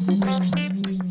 Thank you.